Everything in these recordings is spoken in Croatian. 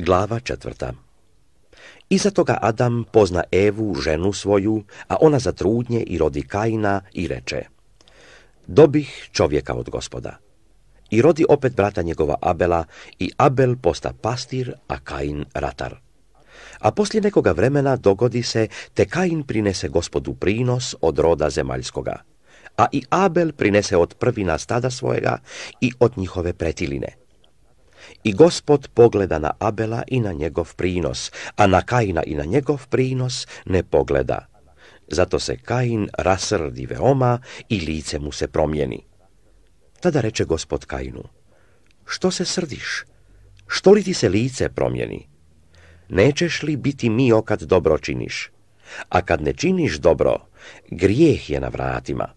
Glava četvrta. Iza toga Adam pozna Evu, ženu svoju, a ona zatrudnje i rodi Kaina i reče Dobih čovjeka od gospoda. I rodi opet brata njegova Abela i Abel posta pastir, a Kain ratar. A poslije nekoga vremena dogodi se, te Kain prinese gospodu prinos od roda zemaljskoga, a i Abel prinese od prvina stada svojega i od njihove pretiline. I gospod pogleda na Abela i na njegov prinos, a na Kaina i na njegov prinos ne pogleda. Zato se Kain rasrdi veoma i lice mu se promijeni. Tada reče gospod Kainu, što se srdiš? Što li ti se lice promijeni? Nećeš li biti mio kad dobro činiš? A kad ne činiš dobro, grijeh je na vratima,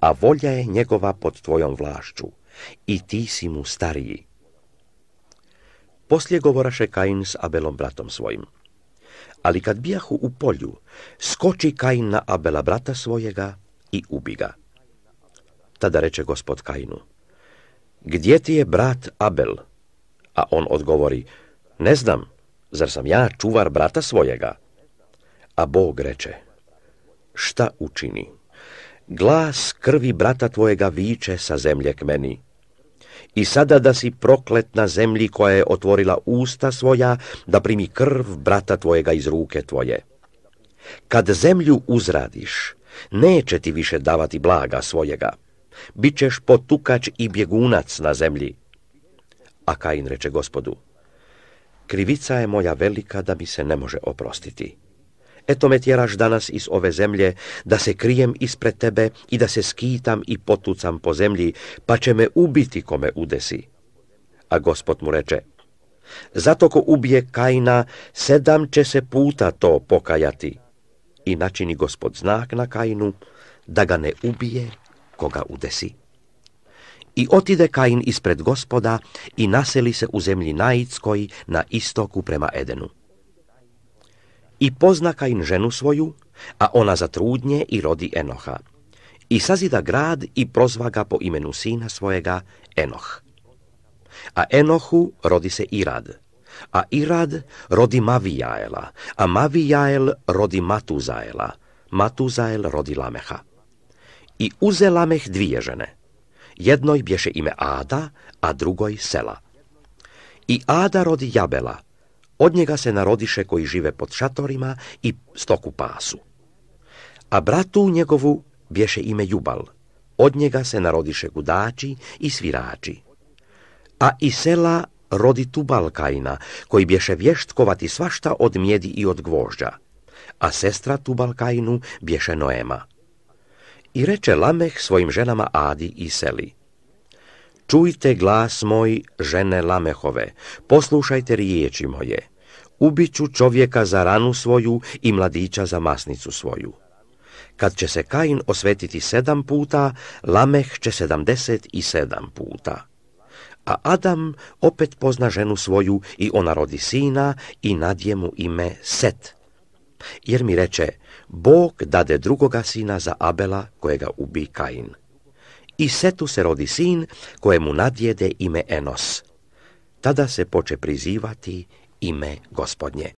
a volja je njegova pod tvojom vlašću, i ti si mu stariji. Poslije govoraše Kain s Abelom bratom svojim. Ali kad bijahu u polju, skoči Kain na Abela brata svojega i ubi ga. Tada reče gospod Kainu, gdje ti je brat Abel? A on odgovori, ne znam, zar sam ja čuvar brata svojega? A Bog reče, šta učini? Glas krvi brata tvojega viče sa zemlje k meni. I sada da si proklet na zemlji koja je otvorila usta svoja, da primi krv brata tvojega iz ruke tvoje. Kad zemlju uzradiš, neće ti više davati blaga svojega. Bićeš potukač i bjegunac na zemlji. A Kain reče gospodu, krivica je moja velika da mi se ne može oprostiti. Eto me tjeraš danas iz ove zemlje, da se krijem ispred tebe i da se skitam i potucam po zemlji, pa će me ubiti kome udesi. A gospod mu reče, zato ko ubije Kaina, sedam će se puta to pokajati. I načini gospod znak na Kainu, da ga ne ubije koga udesi. I otide Kain ispred gospoda i naseli se u zemlji Naitskoj na istoku prema Edenu. I pozna Kain ženu svoju, a ona zatrudnje i rodi Enoha. I sazida grad i prozva ga po imenu sina svojega Enoh. A Enohu rodi se Irad, a Irad rodi Mavijaela, a Mavijael rodi Matuzaela, Matuzael rodi Lameha. I uze Lameh dvije žene. Jednoj bješe ime Ada, a drugoj Sela. I Ada rodi Jabela, od njega se narodiše koji žive pod šatorima i stoku pasu. A bratu njegovu bješe ime Jubal. Od njega se narodiše gudači i svirači. A i sela rodi Tubalkajna, koji bješe vještkovati svašta od mjedi i od gvožđa. A sestra Tubalkajnu bješe Noema. I reče Lameh svojim ženama Adi i Seli. Čujte glas moj, žene Lamehove, poslušajte riječi moje. Ubiću čovjeka za ranu svoju i mladića za masnicu svoju. Kad će se Kain osvetiti sedam puta, Lameh će sedamdeset i sedam puta. A Adam opet pozna ženu svoju i ona rodi sina i nadje mu ime Set. Jer mi reče, Bog dade drugoga sina za Abela kojega ubi Kain. I Setu se rodi sin kojemu nadjede ime Enos. Tada se poče prizivati ime gospodnje.